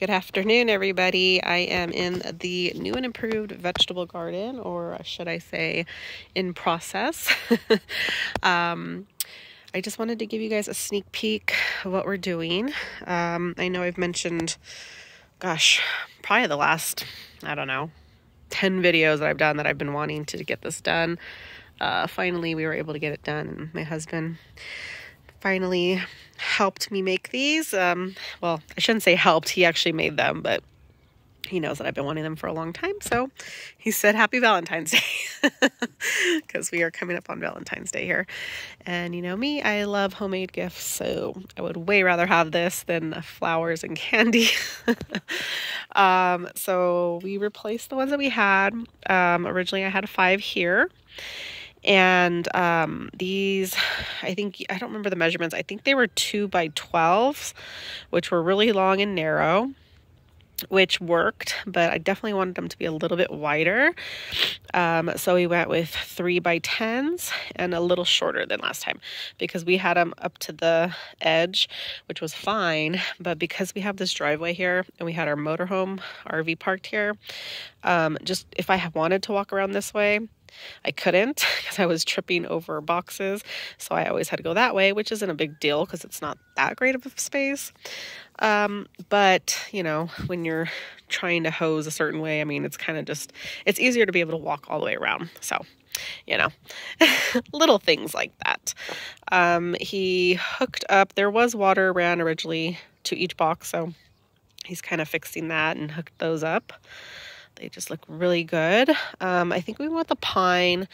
Good afternoon, everybody. I am in the new and improved vegetable garden, or should I say, in process. um, I just wanted to give you guys a sneak peek of what we're doing. Um, I know I've mentioned, gosh, probably the last, I don't know, 10 videos that I've done that I've been wanting to get this done. Uh, finally, we were able to get it done, and my husband finally helped me make these. Um, well, I shouldn't say helped, he actually made them, but he knows that I've been wanting them for a long time. So he said, Happy Valentine's Day, because we are coming up on Valentine's Day here. And you know me, I love homemade gifts, so I would way rather have this than flowers and candy. um, so we replaced the ones that we had. Um, originally, I had five here and um, these i think i don't remember the measurements. I think they were 2 by 12s which were really long and narrow which worked but i definitely wanted them to be a little bit wider. Um, so we went with 3 by 10s and a little shorter than last time because we had them up to the edge which was fine. But because we have this driveway here and we had our motorhome rv parked here um, just if i wanted to walk around this way I couldn't because I was tripping over boxes. So I always had to go that way, which isn't a big deal because it's not that great of a space. Um, but, you know, when you're trying to hose a certain way, I mean, it's kind of just, it's easier to be able to walk all the way around. So, you know, little things like that. Um, he hooked up, there was water ran originally to each box. So he's kind of fixing that and hooked those up. They just look really good. Um, I think we want the pine.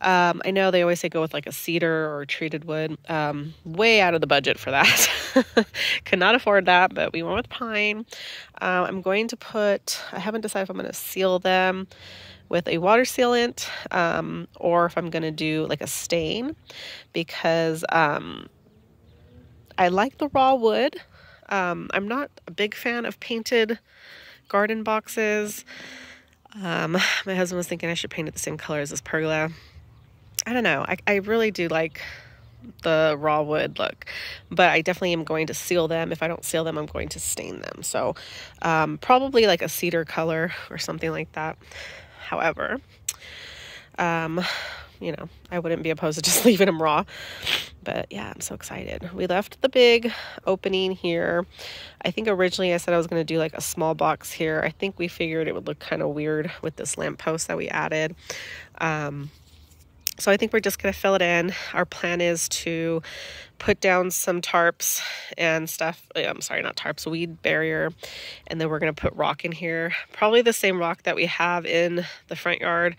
Um, I know they always say go with like a cedar or treated wood. Um, way out of the budget for that. Could not afford that, but we went with pine. Uh, I'm going to put, I haven't decided if I'm going to seal them with a water sealant um, or if I'm going to do like a stain because um, I like the raw wood. Um, I'm not a big fan of painted garden boxes. Um, my husband was thinking I should paint it the same color as this pergola. I don't know. I, I really do like the raw wood look, but I definitely am going to seal them. If I don't seal them, I'm going to stain them. So um, probably like a cedar color or something like that. However, um, you know, I wouldn't be opposed to just leaving them raw. But yeah, I'm so excited. We left the big opening here. I think originally I said I was going to do like a small box here. I think we figured it would look kind of weird with this lamppost that we added. Um, so I think we're just going to fill it in. Our plan is to put down some tarps and stuff. I'm sorry, not tarps, weed barrier. And then we're going to put rock in here. Probably the same rock that we have in the front yard.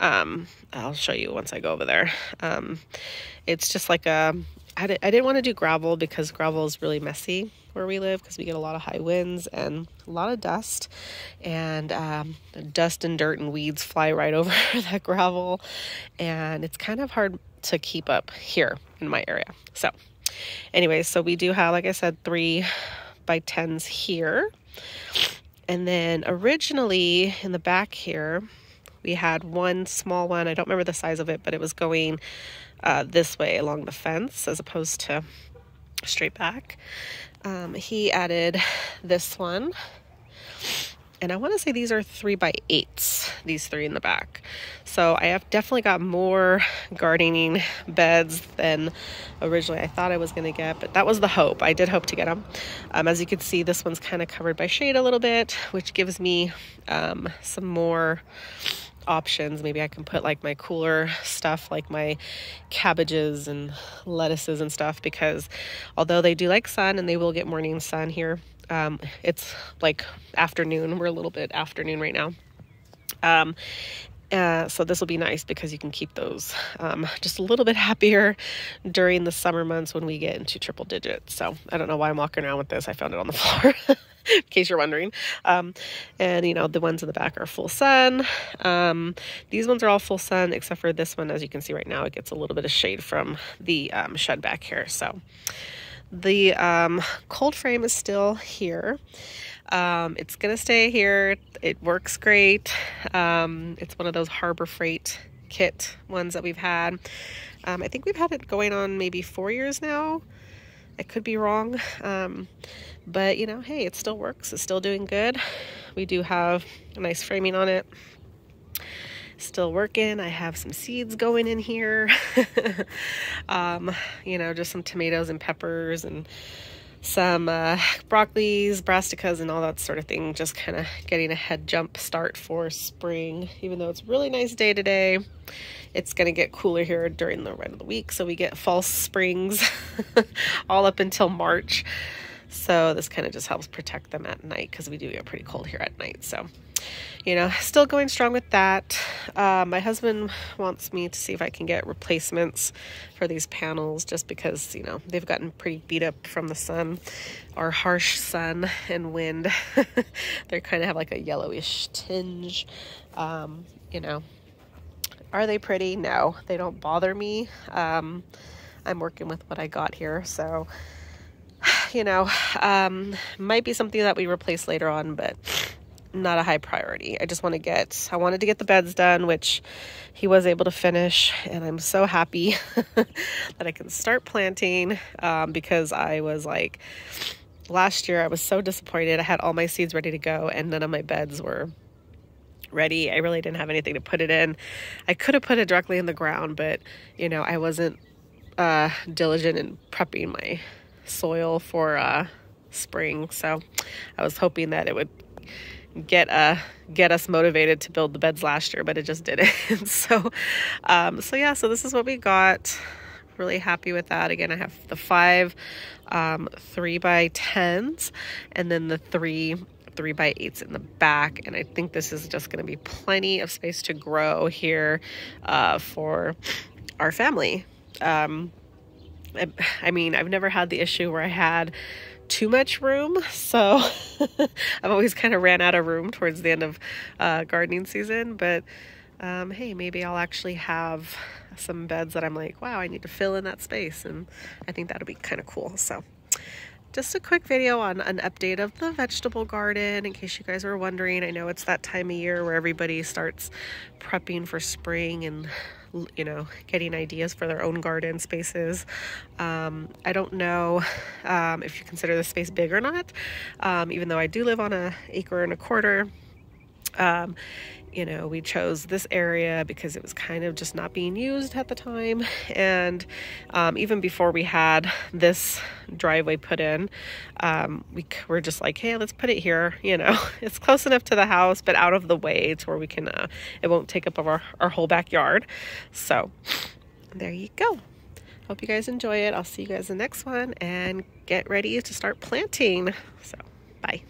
Um, I'll show you once I go over there. Um, it's just like a, I, I didn't want to do gravel because gravel is really messy where we live because we get a lot of high winds and a lot of dust. And um, dust and dirt and weeds fly right over that gravel. And it's kind of hard to keep up here in my area. So anyway so we do have like i said three by tens here. And then originally in the back here we had one small one. I don't remember the size of it but it was going uh, this way along the fence as opposed to straight back um, he added this one. And I want to say these are three by eights, these three in the back. So I have definitely got more gardening beds than originally I thought I was going to get, but that was the hope. I did hope to get them. Um, as you can see, this one's kind of covered by shade a little bit, which gives me um, some more options. Maybe I can put like my cooler stuff, like my cabbages and lettuces and stuff, because although they do like sun and they will get morning sun here, um, it's like afternoon. We're a little bit afternoon right now. Um, uh, so this will be nice because you can keep those um, just a little bit happier during the summer months when we get into triple digits. So I don't know why I'm walking around with this. I found it on the floor. in case you're wondering. Um, and you know, the ones in the back are full sun. Um, these ones are all full sun except for this one. As you can see right now, it gets a little bit of shade from the um, shed back here. So the um, cold frame is still here. Um, it's gonna stay here. It works great. Um, it's one of those Harbor Freight kit ones that we've had. I think we've had it going on maybe four years now. I could be wrong. Um, but you know, hey, it still works. It's still doing good. We do have a nice framing on it. Still working. I have some seeds going in here. um, you know, just some tomatoes and peppers and some uh, broccolis, brassicas, and all that sort of thing. Just kind of getting a head jump start for spring. Even though it's really nice day today, it's going to get cooler here during the rest of the week. So we get false springs all up until March. So this kind of just helps protect them at night because we do get pretty cold here at night. So, you know, still going strong with that. Uh, my husband wants me to see if I can get replacements for these panels just because, you know, they've gotten pretty beat up from the sun or harsh sun and wind. they kind of have like a yellowish tinge. Um, you know, are they pretty? No, they don't bother me. Um, I'm working with what I got here. So, you know, um, might be something that we replace later on, but not a high priority. I just want to get, I wanted to get the beds done, which he was able to finish, and I'm so happy that I can start planting um, because I was like, last year I was so disappointed. I had all my seeds ready to go, and none of my beds were ready. I really didn't have anything to put it in. I could have put it directly in the ground, but you know, I wasn't uh, diligent in prepping my soil for uh, spring. So I was hoping that it would get uh get us motivated to build the beds last year, but it just didn't. so um, so yeah, so this is what we got. Really happy with that. Again, I have the five um, three by tens, and then the three three by eights in the back. And I think this is just going to be plenty of space to grow here uh, for our family. Um, I mean, I've never had the issue where I had too much room. So I've always kind of ran out of room towards the end of uh, gardening season. But um, hey, maybe I'll actually have some beds that I'm like, wow, I need to fill in that space. And I think that'll be kind of cool. So just a quick video on an update of the vegetable garden in case you guys were wondering. I know it's that time of year where everybody starts prepping for spring and you know, getting ideas for their own garden spaces. Um, I don't know um, if you consider the space big or not, um, even though I do live on a acre and a quarter. Um, you know, we chose this area because it was kind of just not being used at the time. And um, even before we had this driveway put in, um, we were just like, hey, let's put it here. You know, it's close enough to the house, but out of the way to where we can, uh, it won't take up our, our whole backyard. So there you go. Hope you guys enjoy it. I'll see you guys in the next one and get ready to start planting. So, bye.